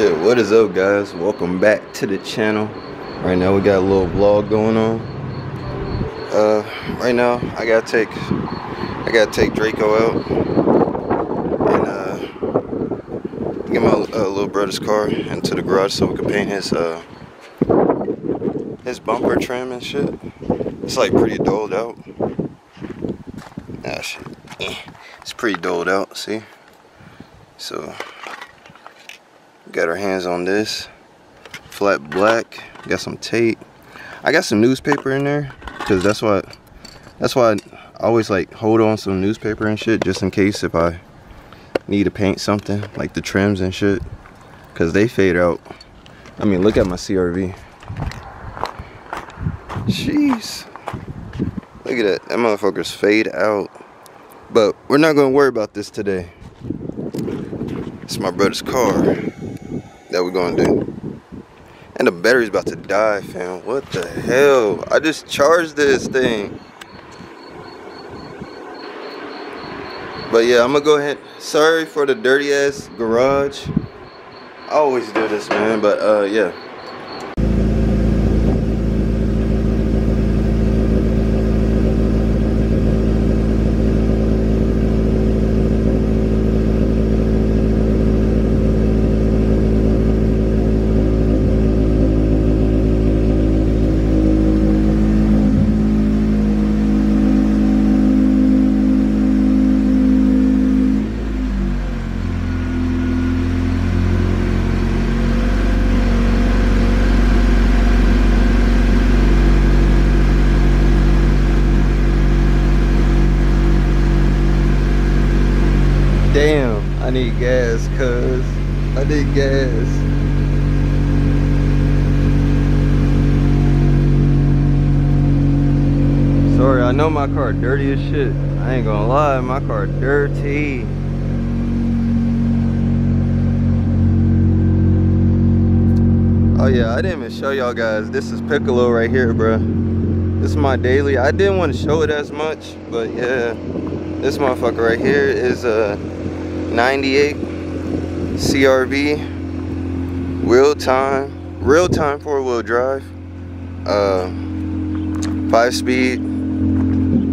Shit, what is up guys? Welcome back to the channel. Right now we got a little vlog going on. Uh, right now I gotta take, I gotta take Draco out and uh, get my uh, little brother's car into the garage so we can paint his uh, his bumper trim and shit. It's like pretty doled out. Ah shit, it's pretty doled out. See, so got our hands on this flat black. Got some tape. I got some newspaper in there because that's what that's why I always like hold on some newspaper and shit just in case if I need to paint something like the trims and shit because they fade out. I mean, look at my CRV. Jeez. Look at that. That motherfuckers fade out. But we're not going to worry about this today. It's my brother's car that we're to do. And the battery's about to die, fam. What the hell? I just charged this thing. But yeah, I'm gonna go ahead. Sorry for the dirty ass garage. I always do this, man. But uh, yeah. Damn, I need gas, cuz. I need gas. Sorry, I know my car dirty as shit. I ain't gonna lie, my car dirty. Oh yeah, I didn't even show y'all guys. This is Piccolo right here, bro. This is my daily. I didn't want to show it as much, but yeah. This motherfucker right here is a 98 CRV real time real time four wheel drive uh five speed.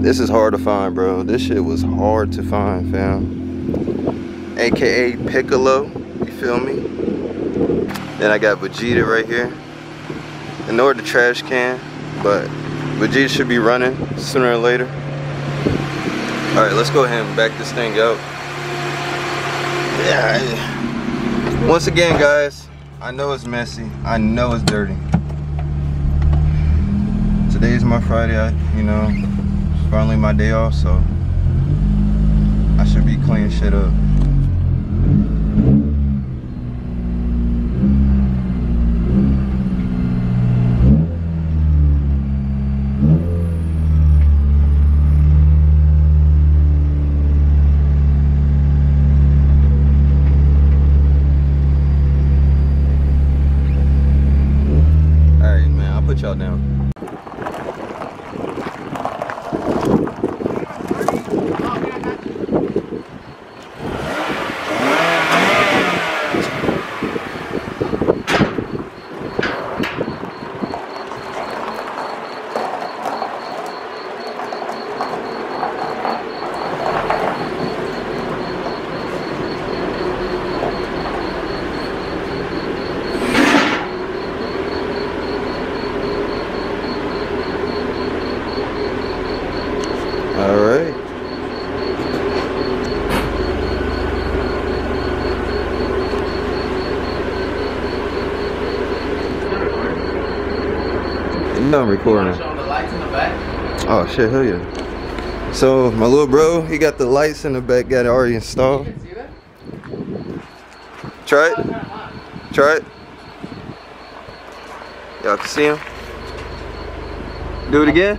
This is hard to find bro. This shit was hard to find fam. Aka piccolo you feel me? Then i got vegeta right here. Ignore the trash can but vegeta should be running sooner or later. All right let's go ahead and back this thing out yeah. Once again guys i know it's messy. I know it's dirty. Today is my friday. You know finally my day off so i should be cleaning shit up All right, man. I'll put y'all down. All right. No, I'm recording. Show the lights in the back. Oh shit, hell yeah. So my little bro, he got the lights in the back, got it already installed. You can see that? Try it. turn them on. Try it. Y'all can see him. Do it again.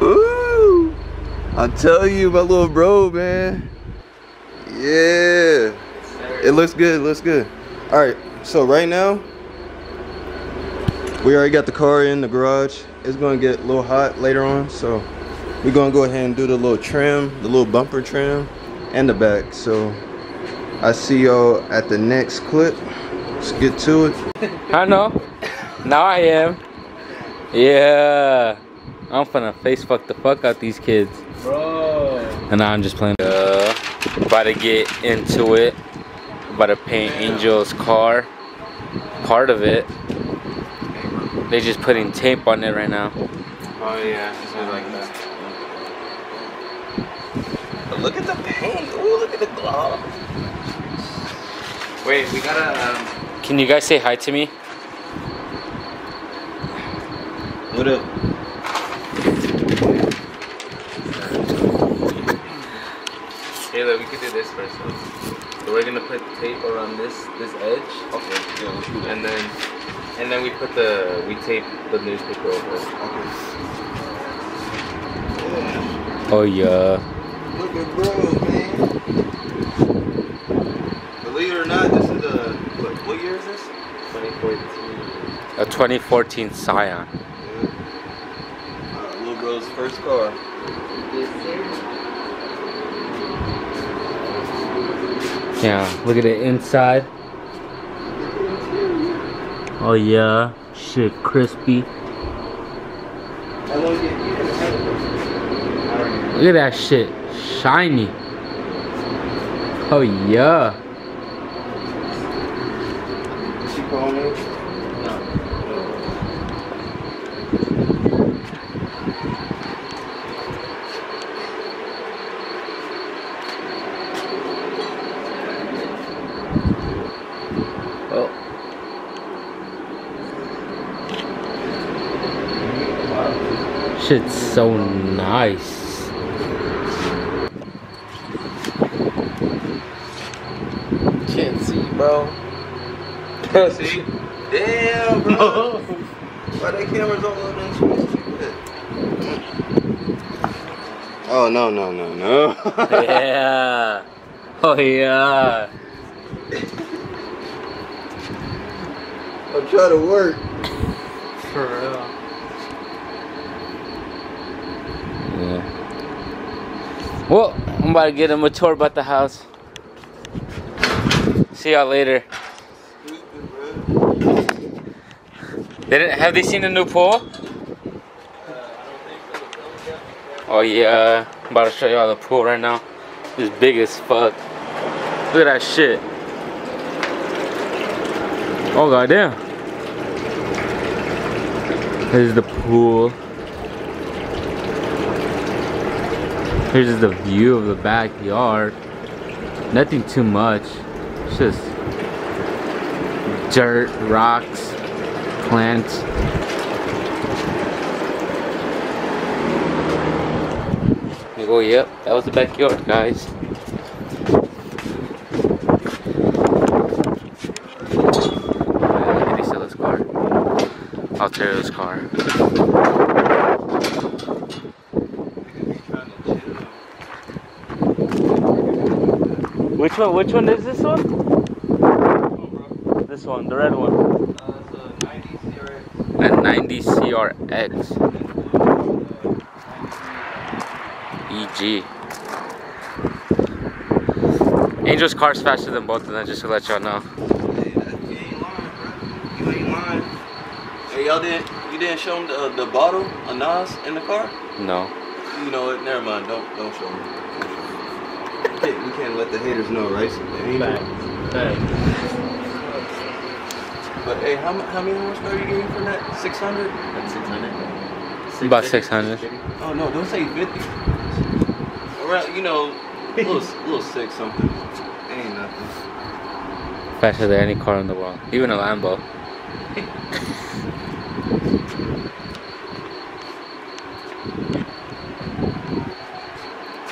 Ooh. I tell you, my little bro, man. Yeah. It looks good, it looks good. All right, so right now, we already got the car in the garage. It's gonna get a little hot later on, so we're gonna go ahead and do the little trim, the little bumper trim, and the back. So I see y'all at the next clip. Let's get to it. I know. Now I am. Yeah. I'm finna face fuck the fuck out these kids. Bro. And now I'm just playing. Uh, about to get into it. About to paint Angel's car. Part of it. They just putting tape on it right now. Oh yeah, something like that. But look at the paint. Ooh, look at the glove. Wait, we gotta. Um, Can you guys say hi to me? What up? Taylor, we could do this first. So we're gonna put tape around this this edge, Okay, yeah, let's do that. and then and then we put the we tape the newspaper over. Okay. Yeah. Oh yeah. Look at bro, man. Believe it or not, this is a what, what year is this? 2014. A 2014 Scion. Yeah. Uh, little bro's first car. Yeah, look at the inside. Oh yeah, shit, crispy. Look at that shit, shiny. Oh yeah. Shit's so nice. Can't see, bro. see? Damn, bro. Why they cameras all on them switch like that? Oh no no no no. yeah. Oh yeah. I'm trying to work. for real. Yeah. Well, I'm about to get him a tour about the house. See y'all later. Didn't, have they seen the new pool? Oh yeah, I'm about to show y'all the pool right now. It's big as fuck. Look at that shit. Oh goddamn. This is the pool. Here's just the view of the backyard. Nothing too much. It's just dirt, rocks, plants. Go, yep, that was the backyard, guys at Stella's car. Altero's car. Which one? Which one is this one? This one, the red one. That 90 CRX. EG. Angel's car's faster than both of them, just to let y'all know. Hey, that- you ain't lying, bro. You ain't lying. Hey, y'all didn't you didn't show them the, the bottle of NOS in the car? No. You know what? Never mind. Don't don't show them. We can't, we can't let the haters know, right? So they But hey, how, mu- how many horsepower you getting from that? 600? That's 600. About 600. Oh no, don't say 50. Around, you know, little little six something. Ain't nothing. Faster than any car in the world. Even a Lambo.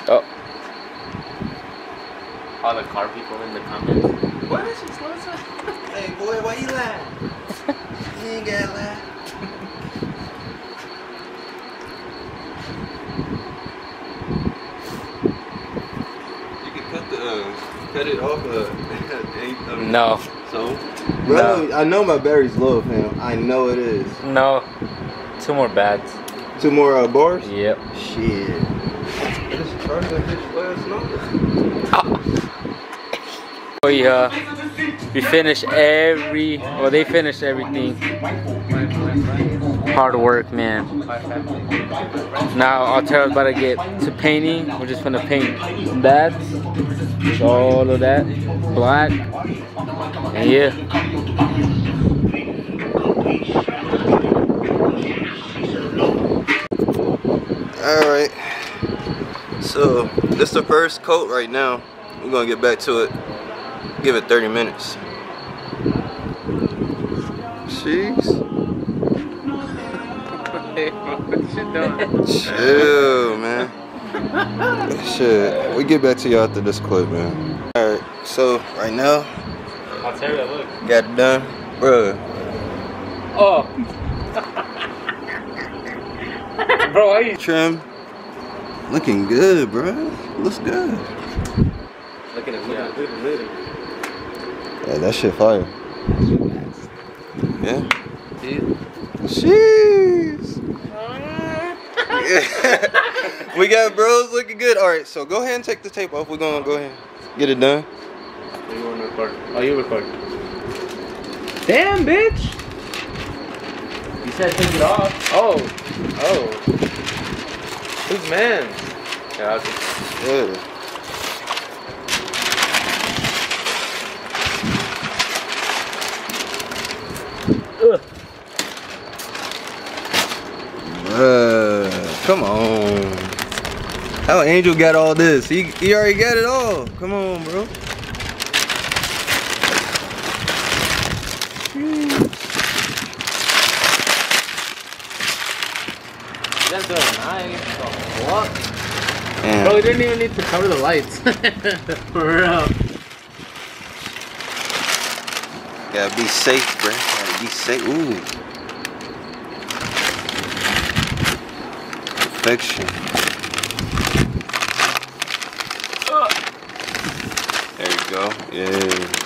oh. All the car people in the comments. What is this, Lisa? Hey boy, why you lying? you ain't got lie. You can cut the uh, cut it off. Uh, ain't- um, No. So, bro, No. I know my battery's low, fam. I know it is. No. Two more bats. Two more uh, bars. Yep. Shit. Charged bitch last night. We uh, we finished every. Well, they finished everything. Hard work, man. Now Altero's about to get to painting. We're just gonna paint that, all of that, black, yeah. All right. So this is the first coat right now. We're gonna get back to it. Give it 30 minutes. Jeez. Chill, man. Shit. We get back to y'all after this clip, man. All right. So right now, Altero, look. got done, bro. Oh. Bro, why you Trim. Looking good, bro. Looks good. Look at it, look at it. Yeah, that shit fire. Yeah. Dude. Jeez. we got bros looking good. All right, so go ahead and take the tape off. We're gonna go ahead and get it done. You want to record? Oh, you record. Damn, bitch! You said take it off. Oh. Oh. Who's man? Yeah, I'll just, Yeah. Bruh, come on. How Angel got all this? He, he already got it all. Come on, bro. Doing nice. Oh, what? Damn. Bro, we didn't even need to cover the lights. For real. Gotta be safe, bro. Gotta be safe. Ooh. Perfection. There you go. Yeah.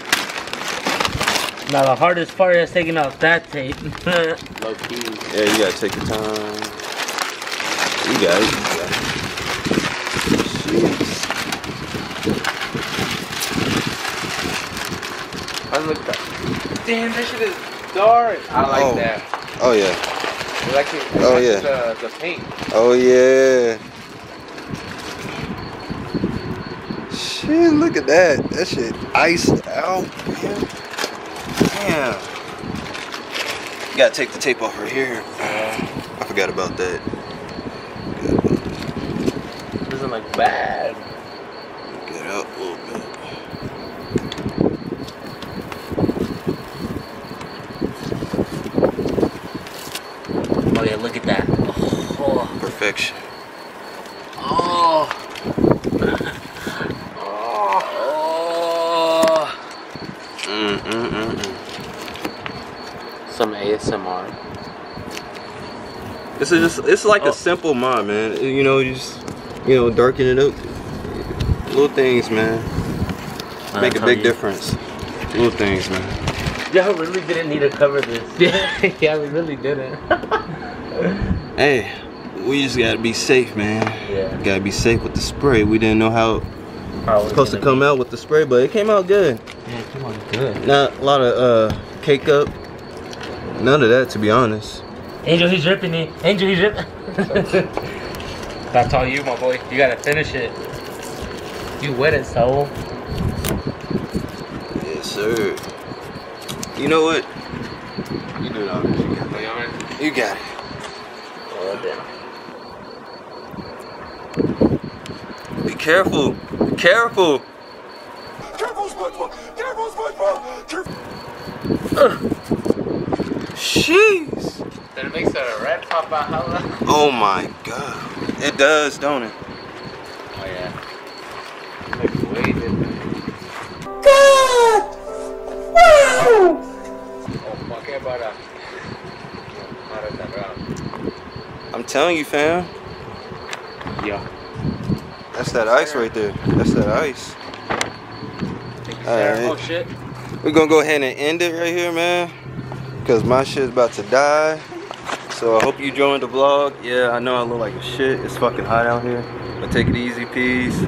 Now the hardest part is taking off that tape. Low key. Yeah, you gotta take your time. You got it. You got it. Jeez. I look that. Damn, that shit is dark. I like Oh. that. Oh yeah. I like it. Oh, like yeah. The, the paint. Oh yeah. Shit, look at that. That shit iced out, man. Damn. You gotta take the tape off right here. I forgot about that. Doesn't look bad. Get out a little bit. oh yeah, look at that. Oh. Perfection. This is just it's like Oh. a simple mod, man. You know, you just you know, darken it up. Little things, man. Make a big difference. Little things, man. Yeah, we really didn't need to cover this. Yeah, yeah, we really didn't. Hey, we just gotta be safe, man. Yeah. Gotta be safe with the spray. We didn't know how it was supposed to come out with the spray, but it came out good. Yeah, come on, good. Not a lot of uh cake up. None of that to be honest. Angel, he's ripping it. Angel, he's ripping. That's all you, my boy. You gotta finish it. You wet it, soul. Yes, sir. You know what? You do it, Aldridge. You got y'all man? it. You got it. Oh, damn. Be careful. Be careful. Careful, SpongeBob! Careful, SpongeBob! Careful! Jeez. Then it makes a red pop out hella. Oh my god. It does, don't it? Oh yeah. Like way different. Oh fuck it, but uh. How does that round? I'm telling you, fam. Yeah. That's that ice right there. That's that ice. Alright. Oh, shit. We're gonna go ahead and end it right here, man. Cause my shit's about to die. So I hope you joined the vlog. Yeah, I know I look like shit. It's fucking hot out here. But take it easy, peace.